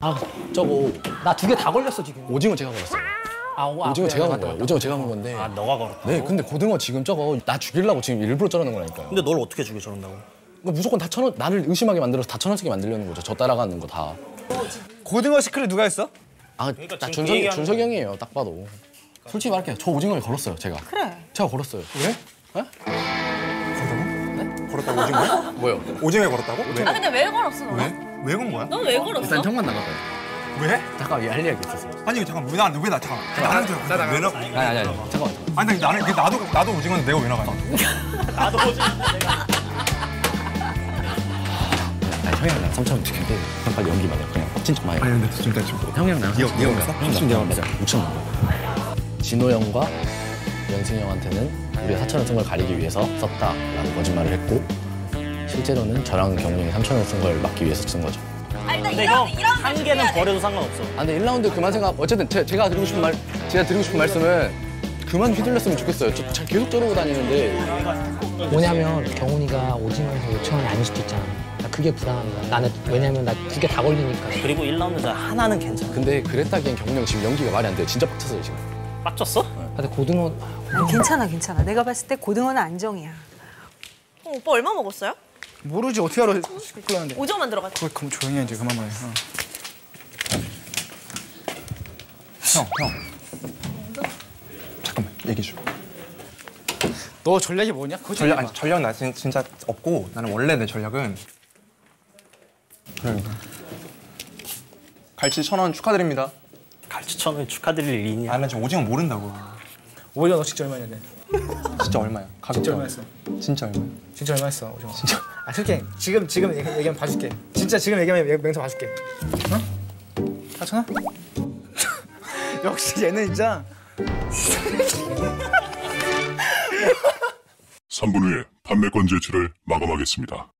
아 저거 나 두 개 다 걸렸어 지금. 오징어 제가 걸었어요. 아, 오, 아, 오징어 제가 거예요. 맞다. 오징어 제가 먹은 건데. 아 너가 걸었다. 네, 근데 고등어 지금 저거 나 죽이려고 지금 일부러 저러는 거라니까요. 근데 널 어떻게 죽여 저런다고? 그러니까 무조건 다 쳐넣, 나를 의심하게 만들어서 다 쳐넣게 만들려는 거죠. 저 따라가는 거 다. 고등어 시크릿 누가 했어? 아, 그러니까 그 준석이, 준석이 형이에요. 딱 봐도. 솔직히 말할게요. 저 오징어에 걸었어요, 제가. 그래. 제가 걸었어요. 왜? 걸었다고 오징어에? 뭐요? 오징어에 걸었다고? 왜? 아 근데 왜 걸었어 너? 왜? 왜 건 거야? 넌 왜 걸었어? 일단 형만 나가봐요. 왜? 잠깐 얘할 얘기 있었어요. 아니 잠깐 왜 나, 왜 나, 잠깐 나는 왜 나, 왜 나, 아니, 아니, 아니. 잠깐만. 아니 나는, 나도, 나도 오징어인데 내가 왜 나가냐? 나도 오지. 아니, 형이랑 나랑 3천 원 지켰는데 형 빨리 연기 마냥 그냥 빡친 척 마요. 아니 근데 지금 나 지금 형이랑 나랑 니가- 3천 니가 원 올렸어? 형이랑 나랑 내가 맞아. 6천 원. 진호 형과 연승이 형한테는 우리가 4천 원 쓴 걸 가리기 위해서 썼다라고 거짓말을 했고 실제로는 저랑 경민이 3천 원 쓴 걸 막기 위해서 쓴 거죠. 아 일단 근데 형 한 개는 버려도 상관없어. 아 근데 1라운드 그만 생각 어쨌든 제, 제가 드리고 싶은 말 제가 드리고 싶은 말씀은 그만 휘둘렸으면 좋겠어요. 저, 저 계속 저러고 다니는데 뭐냐면 경훈이가 오징어에서 5천 원이 아닐 수도 있잖아. 나 그게 불안한 거야. 나는 왜냐면 나 두 개 다 걸리니까. 그리고 1라운드자 하나는 괜찮아. 근데 그랬다기엔 경훈이 형 지금 연기가 말이 안 돼요. 진짜 빡쳤어요 지금. 빡쳤어? 아, 근데 고등어 아니, 괜찮아 괜찮아 내가 봤을 때 고등어는 안정이야 어, 오빠 얼마 먹었어요? 모르지 어떻게 알아 시끄러운데 오징어만 들어갔죠. 그걸 그럼 조용히 해야지 그만 말해 어. 형, 형 잠깐만 얘기 좀너 전략이 뭐냐? 전략, 아니, 전략 나 진- 진짜 없고 나는 원래 내 전략은 그러니까 갈치 천 원 축하드립니다 갈치 천 원 축하드릴 일이냐? 아, 나 지금 오징어 모른다고. 오히려 너 진짜 얼마 냐 돼? 진짜 얼마야? 가격 진짜 얼마였어? 진짜 얼마야? 진짜 얼마 했어 오징어? 진짜? 아 솔직히 지금 지금 얘기, 얘기하면 봐줄게. 진짜 지금 얘기하면 명- 명사 봐줄게. 어? 4천 원? 역시 얘는 진짜 3분 후에 판매권 제출을 마감하겠습니다.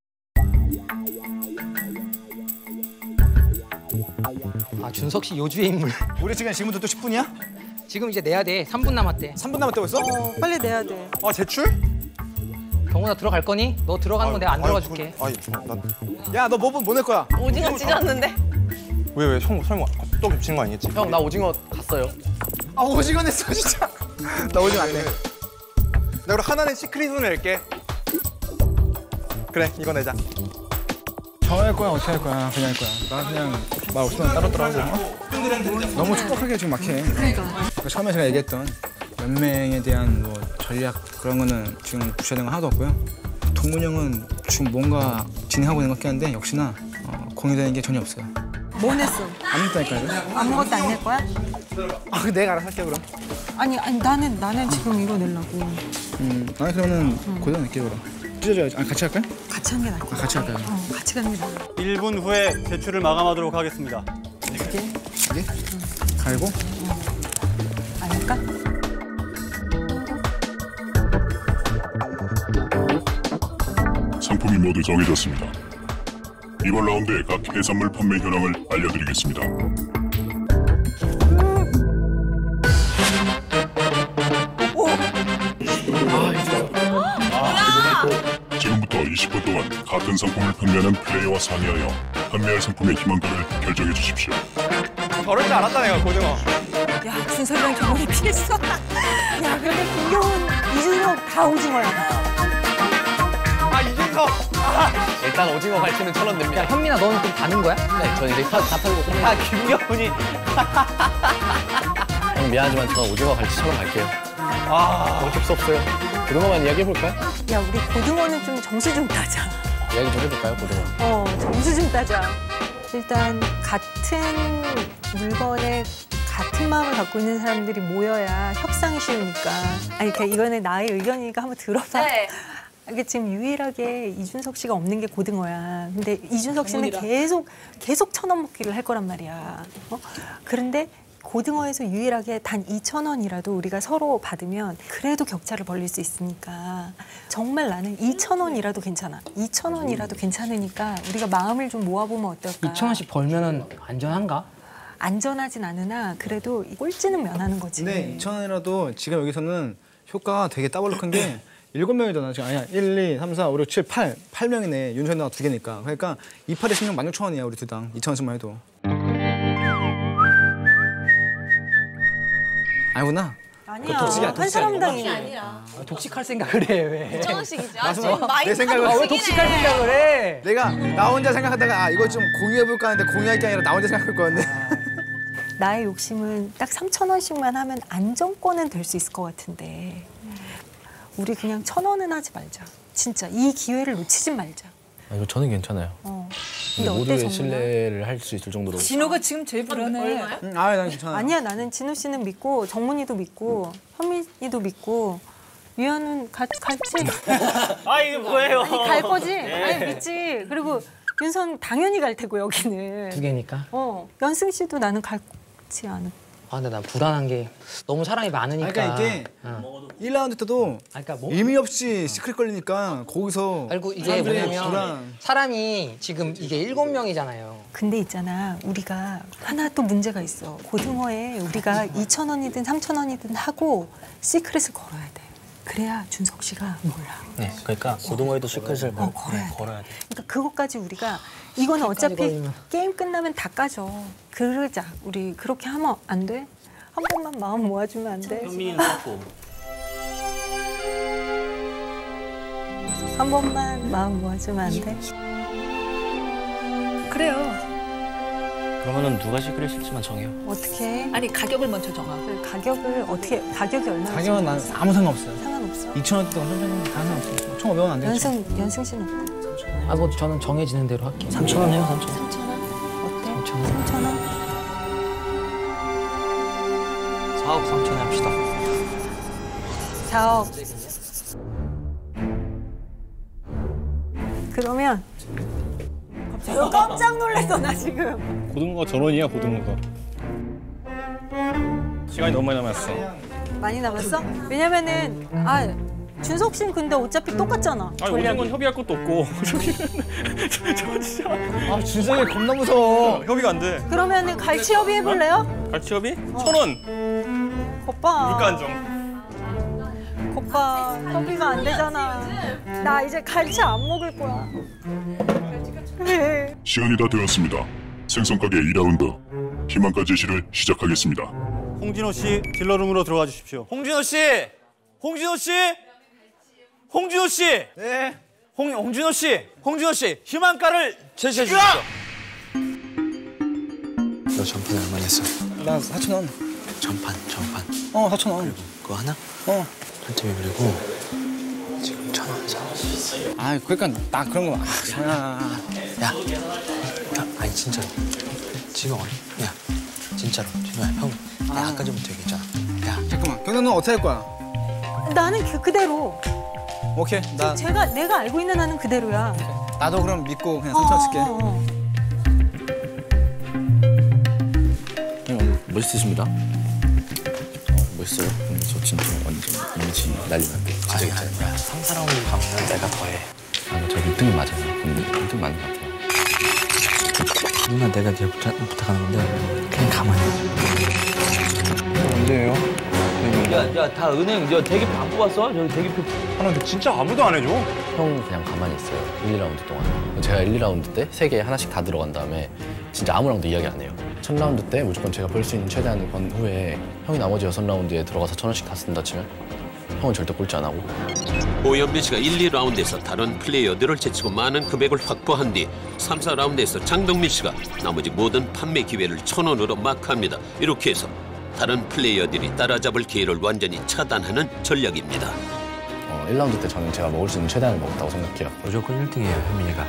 아 준석 씨 요주의 인물. 우리 지금 지금부터 또 10분이야? 지금 이제 내야 돼. 3분 남았대. 3분 남았다고 했어? 어 빨리 내야 돼아 제출? 경훈아 들어갈 거니? 너 들어가는 건 내가 안 들어가 줄게. 야 너 뭐뭐낼 거야? 오징어 찢었는데. 왜 왜 형 설마 또 겹치는 거 아니겠지? 형 나 오징어 갔어요. 아 오징어 냈어 진짜. 나 오징어 안 내. 나 그럼 하나는 시크릿으로 낼게. 그래 이거 내자. 정할 거야 어떻게 할 거야 그냥 할 거야. 나 그냥 말 없으면 따로 따로 하고. 너무 촉박하게 지금 막해. 그러니까. 처음에 제가 얘기했던 연맹에 대한 뭐 전략 그런 거는 지금 구체화된 건 하나도 없고요. 동문 형은 지금 뭔가 진행하고 있는 것 같긴 한데 역시나 어, 공유되는 게 전혀 없어요. 뭐 냈어? 안 했다니까요. 아무것도 안 낼 거야? 아, 그 내가 알아서 할게 그럼. 아니 아니 나는 나는 지금 이거 내려고 음, 아니 그러면은 고정 낼게 그럼. 찢어줘야지. 아 같이 할까요? 같이 하는 게 나을 것 같아 같이 할까요? 어 같이 가는 게 나아 1분 후에 제출을 마감하도록 하겠습니다. 이게 이게 갈고 아닐까? 상품이 모두 정해졌습니다. 이번 라운드의 각 해산물 판매 현황을 알려드리겠습니다. 지금부터 20분 동안 같은 상품을 판매하는 플레이어와 상의하여 판매할 상품의 희망도를 결정해 주십시오. 저럴 줄 알았다 내가 고등어. 야 준석이랑 경훈이 필수 야 그런데 김경훈 이준석 다 오징어야 아 이준석. 일단 오징어 갈치는 천원야 냅니다. 현민아 너는 좀 가는 거야? 네, 저 이제 다, 다 털고 끝내요. 아 김경훈이 형 미안하지만 저 오징어 갈치 천 원 갈게요. 아 어쩔 수 없어요. 그동안만 이야기해 볼까요? 야 우리 고등어는 좀 점수 좀 따자 이야기 좀 해볼까요, 고등어? 어 점수 좀 따자 일단 같은 물건에 같은 마음을 갖고 있는 사람들이 모여야 협상이 쉬우니까 아니 그러니까 이거는 나의 의견이니까 한번 들어봐 네. 이게 지금 유일하게 이준석 씨가 없는 게 고등어야. 근데 이준석 씨는 전문이라. 계속 계속 천원 먹기를 할 거란 말이야. 어? 그런데 고등어에서 유일하게 단 2천 원이라도 우리가 서로 받으면 그래도 격차를 벌릴 수 있으니까 정말 나는 2천 원이라도 괜찮아. 2천 원이라도 괜찮으니까 우리가 마음을 좀 모아보면 어떨까? 2천 원씩 벌면은 안전한가? 안전하진 않으나 그래도 꼴찌는 면하는 거지. 근데 2천 원이라도 지금 여기서는 효과가 되게 따블록한 게 일곱 명이잖아 지금 아니야 1, 2, 3, 4, 5, 6, 7, 8 8명이네 윤철 나두 개니까 그러니까 2, 8에 10명 16,000원이야 우리 둘당 2,000원씩만 해도 아니구나 아니야. 독식이야, 독식이 한 사람당이 아니라. 아, 독식할 생각을 해 왜? 정식이지. 뭐 아, 지금 마인드 생각을 왜 독식할 생각을 해? 내가 나 혼자 생각하다가 아 이거 좀 공유해 볼까 하는데 공유할 게 아니라 나 혼자 생각할 거였네. 아. 나의 욕심은 딱 3천 원씩만 하면 안정권은 될 수 있을 것 같은데 우리 그냥 천 원은 하지 말자. 진짜 이 기회를 놓치지 말자. 아, 이거 저는 괜찮아요. 어. 근데 근데 어때 모두의? 신뢰를 할 수 있을 정도로 진호가 지금 제일 불안해. 응, 아, 난 괜찮아. 아니야 나는 진우 씨는 믿고 정문이도 믿고 현민이도 믿고 유연은 가, 갈지 아 이게 뭐예요? 갈 거지 아니 믿지 그리고 윤선 당연히 갈 테고 여기는 두 개니까. 어 연승 씨도 나는 갈지 않을 아 근데 난 불안한 게 너무 사람이 많으니까. 아, 그러니까 이게 어. 1라운드 때도 아, 그러니까 뭐? 의미 없이 시크릿 걸리니까 거기서 그리고 이게 뭐냐면 불안. 사람이 지금 이게 일곱 명이잖아요. 근데 있잖아 우리가 하나 또 문제가 있어 고등어에 우리가 2천 원이든 3천 원이든 하고 시크릿을 걸어야 돼 그래야 준석 씨가 몰라 네, 그러니까 고등어에도 시크릿을 어, 걸어야 돼. 걸어야 돼. 그러니까 그것까지 우리가 이거는 어차피 걸리면. 게임 끝나면 다 까져. 그러자. 우리 그렇게 하면 안 돼? 한 번만 마음 모아주면 안 돼? 현민이는 떴고. 한 번만 마음 모아주면 안 돼? 그래요. 그러면은 누가 시크릿일지만 정해요. 어떻게? 아니 가격을 먼저 정하. 그 가격을 어떻게? 가격이 얼마나? 가격은 난 아무 상관없어요. 상관없어. 2천 원대 3천 원대 다 상관없어. 1,500원 안 되겠죠? 연승 연승 씨는 어때? 아뭐 저는 정해지는 대로 할게요. 3천 원 해요, 3천 원. 3천 원? 어때? 3천 원. 3천 원? 4억 3천에 합시다. 4억. 그러면 어, 깜짝 놀랐어 나 지금. 고등어가 전원이야, 고등어가. 시간이 너무 많이 남았어. 많이 남았어? 왜냐면은 아 준석 씨는 근데 어차피 똑같잖아. 아니, 전략이. 오징어는 협의할 것도 없고. 저기는 저, 저 진짜 아 준성이 겁나 무서워. 협의가 안 돼. 그러면은 갈치 협의 해볼래요? 같이 협의? 천 원. 오빠. 물가 안정. 오빠 협의가 안 되잖아. 나 이제 갈치 안 먹을 거야. 그래. 시간이 다 되었습니다. 생선가게 2라운드 희망가 제시를 시작하겠습니다. 홍진호 씨 딜러룸으로 들어가 주십시오. 홍진호 씨! 홍진호 씨! 홍진호 씨! 네. 홍, 홍진호 씨! 홍진호 씨! 희망가를 제시해 주십시오. 너 전판 얼마 냈어? 나 4천 원. 전판, 전판. 어 4천 원. 그거 하나? 어. 한 팀이 그리고 지금 천 원 사. 아 그러니까 나 그런 거. 아 장난. 야, 야, 아니 진짜로. 지금 어디? 야, 진짜로. 진호야, 형. 나 아까 전부터 얘기했잖아. 야, 잠깐만. 경남 너 어떻게 할 거야? 나는 그, 그대로. 오케이. 나 제가 내가 알고 있는 나는 그대로야. 나도 그럼 믿고 그냥 3천 원 쓸게. 어, 어. 형 멋있으십니다. 어, 멋있어요. 근데 저 진짜 완전 이미지 난리 났대. 아니, 괜찮아요. 아니, 야, 3, 4라운드 가면 내가 더해. 아, 저 1등 맞아요. 근데 1등 맞는 것 같아요. 누나 내가 네 부탁, 부탁하는 건데 그냥 가만히 언제예요? 야, 야, 다 은행, 야, 대기표 안 뽑았어? 저기 대기표. 하는데 진짜 아무도 안 해줘. 형 그냥 가만히 있어요. 1, 2라운드 동안. 제가 1, 2라운드 때 세 개 하나씩 다 들어간 다음에 진짜 아무랑도 이야기 안 해요. 첫 라운드 때 무조건 제가 벌 수 있는 최대한을 번 후에 형이 나머지 여섯 라운드에 들어가서 천 원씩 다 쓴다 치면 형은 절대 꼴찌 안 하고 오현민 씨가 1, 2라운드에서 다른 플레이어들을 제치고 많은 금액을 확보한 뒤 3, 4라운드에서 장동민 씨가 나머지 모든 판매 기회를 천 원으로 마크합니다. 이렇게 해서 다른 플레이어들이 따라잡을 기회를 완전히 차단하는 전략입니다. 어, 1라운드 때 저는 제가 먹을 수 있는 최대한을 먹었다고 생각해요. 무조건 1등이에요, 현민이가.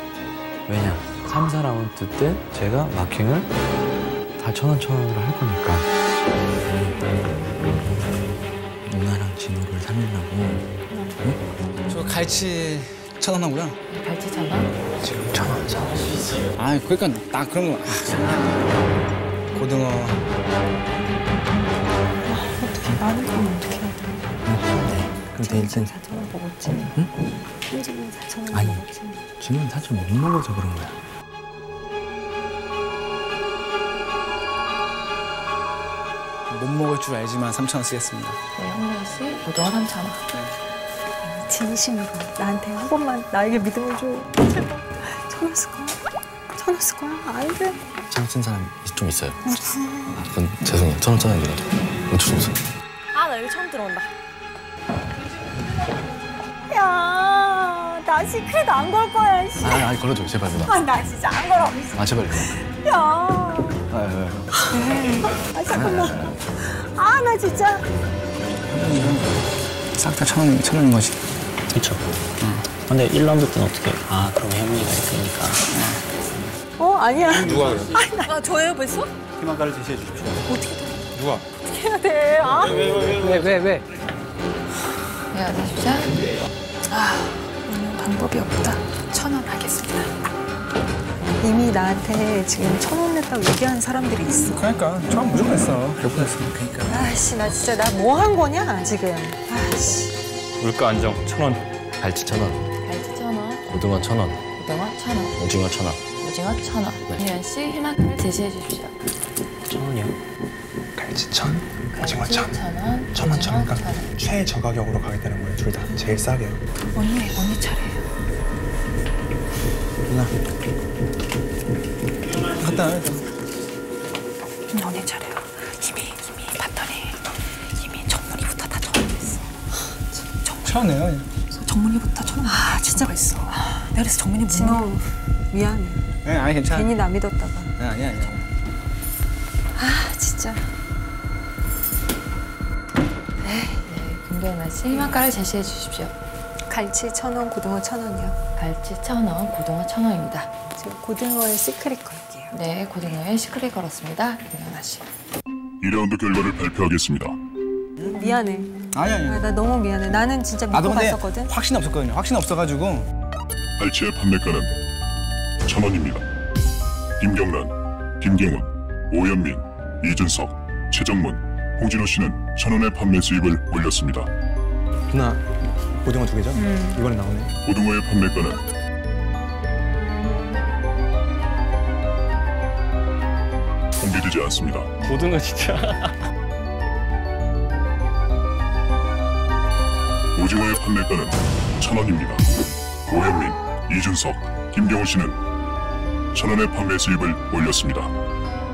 왜냐? 3, 4라운드 때 제가 마킹을 다 천 원, 천 원으로 할 거니까. 누나랑 진호를 살리려고 저 갈치 천원 하고요. 갈치 전화? 지금 천원 사. 아 그러니까 나 그런 거. 아, 장난. 고등어. 어떻게 나는 그럼 어떻게 해야 돼? 근데 일단 4천 원 먹었지. 응? 현진이 4천 원 아니. 먹었지. 진호는 사실 못 먹어서 그런 거야. 못 먹을 줄 알지만 3천 원 쓰겠습니다. 네, 현민 씨 고등어 3천 원. 진심으로 나한테 한 번만 나에게 믿음을 줘. 제발. 전화 쓸 거야? 전화 쓸 거야? 안 돼. 천원 쓴 사람 좀 있어요. 아, 그건 죄송해요. 천원 써야 되거든. 어쩔 수 없어요. 나 여기 처음 들어온다. 야, 나 시크릿 안 걸 거야. 씨. 아, 아 걸어줘 제발 누나. 아, 나 진짜 안 걸어. 아 제발. 야. 아, 아, 아. 아, 잠깐만. 아, 나 진짜. 싹다 천 원이 천 원인 거지. 그렇죠. 근데 1라운드 때는 어떻게? 아 그럼 현민이가 있으니까. 어, 아니야. 누가 그래? 아, 저예요 벌써? 희망가를 제시해 주십시오. 누가? 어떻게 해야 돼? 아. 왜, 왜, 왜? 야, 나 진짜. 아, 오늘 방법이 없다. 천 원 하겠습니다. 이미 나한테 지금 천 원 냈다고 얘기하는 사람들이 있어. 그러니까 처음 무조건 했어. 100번 했어. 그러니까. 아씨, 나 진짜 나 뭐 한 거냐 지금? 아씨. 물가 안정 천 원. 갈치 천 원, 갈치 천 원, 고등어 천 원, 고등어 천 원, 오징어 천 원. 오징어 천 원. 네. 씨 희망을 제시해 주십시오. 천 원이요? 갈치 천, 오징어 갈치 천. 천 원, 천 원, 오징어 천 원. 그러니까 천 원. 최저 가격으로 가게 되는 거예요. 둘 다. 제일 싸게. 언니, 언니 차례예요. 일단. 음, 언니 차례요. 이미 이미 봤더니 이미 정문이부터 다. 천 원이에요. 정문이부터 천 원. 아 진짜 맛있어. 내가 그래서 정문이 뭐 진호 미안해. 네, 아니 괜찮아. 괜히 나 믿었다가. 네, 아니야 아니야. 아 진짜. 김경란 씨 희망가를 제시해 주십시오. 갈치 천 원, 고등어 천 원이요. 갈치 천 원, 고등어 천 원입니다. 지금 고등어에 secret 걸게요. 네, 고등어에 secret 걸었습니다. 김경란 씨. 2라운드 결과를 발표하겠습니다. 미안해. 아니 아니. 아, 나 너무 미안해. 나는 진짜 나도 믿고 근데 갔었거든. 확신이 없었거든요. 확신이 없어가지고 갈치의 판매가는 천 원입니다. 김경란, 김경훈, 오현민, 이준석, 최정문, 홍진호 씨는 천 원의 판매 수입을 올렸습니다. 누나 고등어 두 개죠? 이번에 나오네. 고등어의 판매가는 공개되지 않습니다. 고등어 진짜. 오징어의 판매가는 천 원입니다. 오현민, 이준석, 김경호 씨는 천 원의 판매 수입을 올렸습니다.